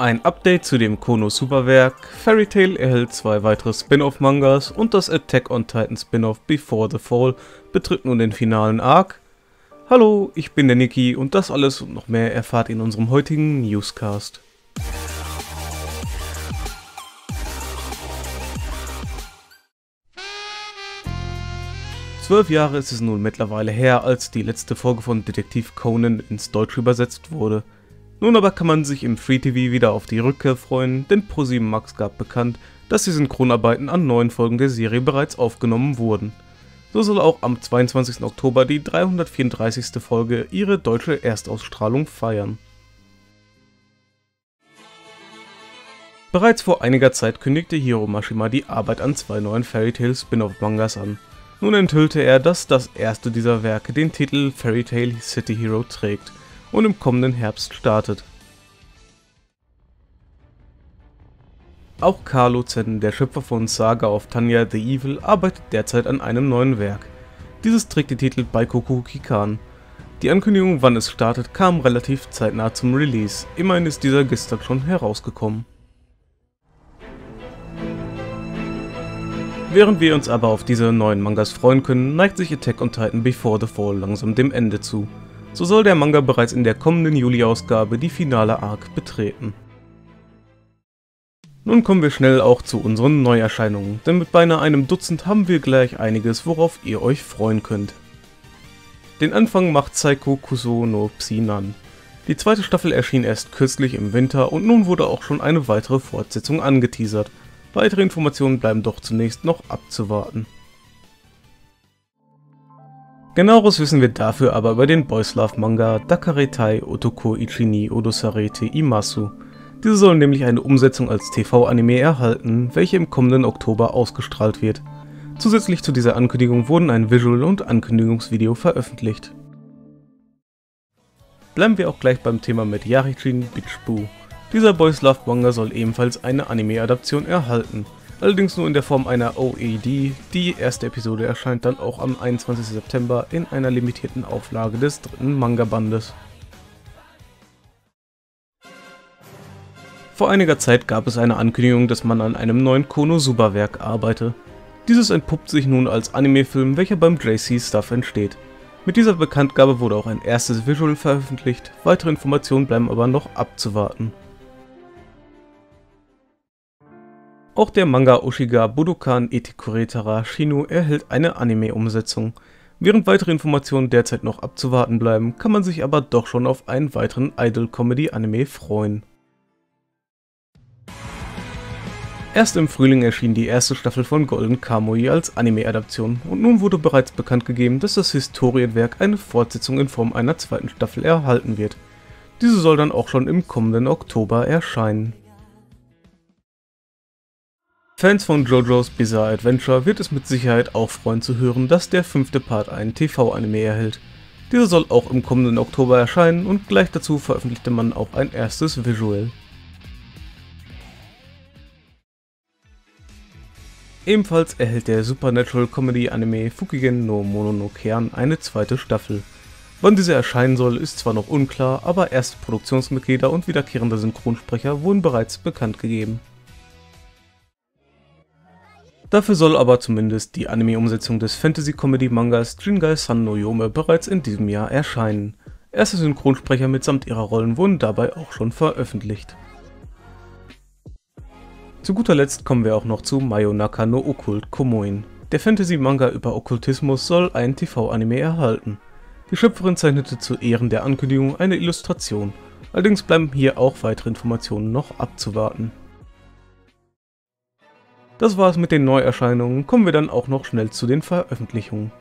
Ein Update zu dem Kono-Superwerk, Fairy Tail erhält zwei weitere Spin-off-Mangas und das Attack on Titan Spin-off Before the Fall betritt nun den finalen Arc. Hallo, ich bin der Niki und das alles und noch mehr erfahrt ihr in unserem heutigen Newscast. Zwölf Jahre ist es nun mittlerweile her, als die letzte Folge von Detektiv Conan ins Deutsche übersetzt wurde. Nun aber kann man sich im Free TV wieder auf die Rückkehr freuen, denn Pro7 Max gab bekannt, dass die Synchronarbeiten an neuen Folgen der Serie bereits aufgenommen wurden. So soll auch am 22. Oktober die 334. Folge ihre deutsche Erstausstrahlung feiern. Bereits vor einiger Zeit kündigte Hiro Mashima die Arbeit an zwei neuen Fairy Tail Spin-off-Mangas an. Nun enthüllte er, dass das erste dieser Werke den Titel Fairy Tail City Hero trägt und im kommenden Herbst startet. Auch Carlo Zen, der Schöpfer von Saga of Tanya the Evil, arbeitet derzeit an einem neuen Werk. Dieses trägt den Titel Baikoku Kikan. Die Ankündigung, wann es startet, kam relativ zeitnah zum Release, immerhin ist dieser gestern schon herausgekommen. Während wir uns aber auf diese neuen Mangas freuen können, neigt sich Attack on Titan Before the Fall langsam dem Ende zu. So soll der Manga bereits in der kommenden Juli-Ausgabe die finale Arc betreten. Nun kommen wir schnell auch zu unseren Neuerscheinungen, denn mit beinahe einem Dutzend haben wir gleich einiges, worauf ihr euch freuen könnt. Den Anfang macht Saiko Kuso no Psinan. Die zweite Staffel erschien erst kürzlich im Winter und nun wurde auch schon eine weitere Fortsetzung angeteasert. Weitere Informationen bleiben doch zunächst noch abzuwarten. Genaueres wissen wir dafür aber über den Boys Love Manga Dakaretai Otoko Ichini Odosarete Imasu. Diese soll nämlich eine Umsetzung als TV-Anime erhalten, welche im kommenden Oktober ausgestrahlt wird. Zusätzlich zu dieser Ankündigung wurden ein Visual- und Ankündigungsvideo veröffentlicht. Bleiben wir auch gleich beim Thema mit Yarichin Bichbu. Dieser Boys Love Manga soll ebenfalls eine Anime-Adaption erhalten allerdings nur in der Form einer OED. Die erste Episode erscheint dann auch am 21. September in einer limitierten Auflage des dritten Manga-Bandes. Vor einiger Zeit gab es eine Ankündigung, dass man an einem neuen Konosuba-Werk arbeite. Dieses entpuppt sich nun als Anime-Film, welcher beim JC Stuff entsteht. Mit dieser Bekanntgabe wurde auch ein erstes Visual veröffentlicht, weitere Informationen bleiben aber noch abzuwarten. Auch der Manga Oshiga Budokan Etikuretara Shinu erhält eine Anime-Umsetzung. Während weitere Informationen derzeit noch abzuwarten bleiben, kann man sich aber doch schon auf einen weiteren Idol-Comedy-Anime freuen. Erst im Frühling erschien die erste Staffel von Golden Kamui als Anime-Adaption und nun wurde bereits bekannt gegeben, dass das Historienwerk eine Fortsetzung in Form einer zweiten Staffel erhalten wird. Diese soll dann auch schon im kommenden Oktober erscheinen. Fans von JoJo's Bizarre Adventure wird es mit Sicherheit auch freuen zu hören, dass der fünfte Part einen TV-Anime erhält. Dieser soll auch im kommenden Oktober erscheinen und gleich dazu veröffentlichte man auch ein erstes Visual. Ebenfalls erhält der Supernatural Comedy Anime Fukigen no Mononokean eine zweite Staffel. Wann diese erscheinen soll, ist zwar noch unklar, aber erste Produktionsmitglieder und wiederkehrende Synchronsprecher wurden bereits bekannt gegeben. Dafür soll aber zumindest die Anime-Umsetzung des Fantasy-Comedy-Mangas Jingai San no Yome bereits in diesem Jahr erscheinen. Erste Synchronsprecher mitsamt ihrer Rollen wurden dabei auch schon veröffentlicht. Zu guter Letzt kommen wir auch noch zu Mayonaka no Occult Komoin. Der Fantasy-Manga über Okkultismus soll ein TV-Anime erhalten. Die Schöpferin zeichnete zu Ehren der Ankündigung eine Illustration, allerdings bleiben hier auch weitere Informationen noch abzuwarten. Das war's mit den Neuerscheinungen, kommen wir dann auch noch schnell zu den Veröffentlichungen.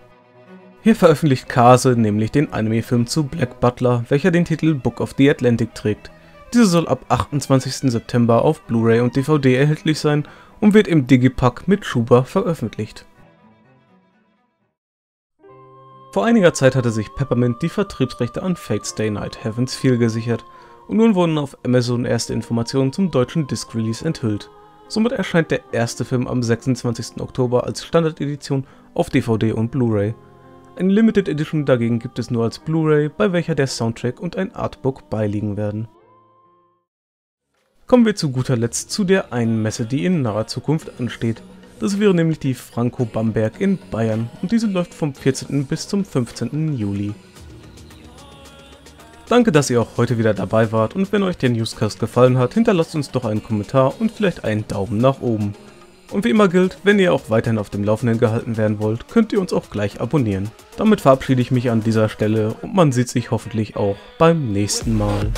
Hier veröffentlicht Kase nämlich den Anime-Film zu Black Butler, welcher den Titel Book of the Atlantic trägt. Dieser soll ab 28. September auf Blu-ray und DVD erhältlich sein und wird im Digipack mit Schuber veröffentlicht. Vor einiger Zeit hatte sich Peppermint die Vertriebsrechte an Fate Stay Night Heavens 4 gesichert und nun wurden auf Amazon erste Informationen zum deutschen Disc-Release enthüllt. Somit erscheint der erste Film am 26. Oktober als Standardedition auf DVD und Blu-ray. Eine Limited Edition dagegen gibt es nur als Blu-ray, bei welcher der Soundtrack und ein Artbook beiliegen werden. Kommen wir zu guter Letzt zu der einen Messe, die in naher Zukunft ansteht. Das wäre nämlich die Franco Bamberg in Bayern und diese läuft vom 14. bis zum 15. Juli. Danke, dass ihr auch heute wieder dabei wart und wenn euch der Newscast gefallen hat, hinterlasst uns doch einen Kommentar und vielleicht einen Daumen nach oben. Und wie immer gilt, wenn ihr auch weiterhin auf dem Laufenden gehalten werden wollt, könnt ihr uns auch gleich abonnieren. Damit verabschiede ich mich an dieser Stelle und man sieht sich hoffentlich auch beim nächsten Mal.